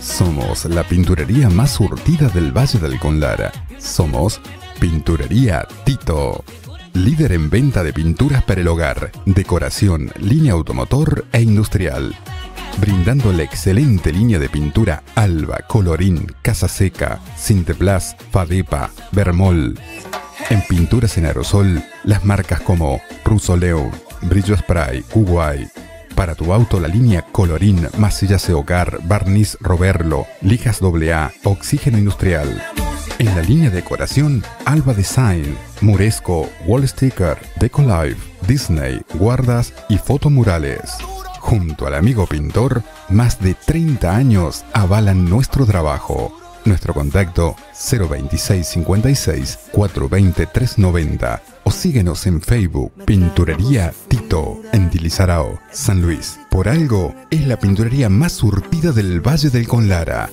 Somos la pinturería más surtida del Valle del Conlara. Somos Pinturería Tito. Líder en venta de pinturas para el hogar, decoración, línea automotor e industrial. Brindando la excelente línea de pintura Alba, Colorín, Casa Seca, Cinteplas, Fadepa, Bermol. En pinturas en aerosol, las marcas como Rusoleo, Brillo Spray, Uguay, para tu auto la línea Colorín, masillas de hogar, barniz Roberlo, lijas AA, oxígeno industrial. En la línea decoración, Alba Design, Muresco, Wall Sticker, Deco Live, Disney, guardas y fotomurales. Junto al amigo pintor, más de 30 años avalan nuestro trabajo. Nuestro contacto 026 56 420 390 o síguenos en Facebook Pinturería Tito en Tilizarao, San Luis. Por algo es la pinturería más surtida del Valle del Conlara.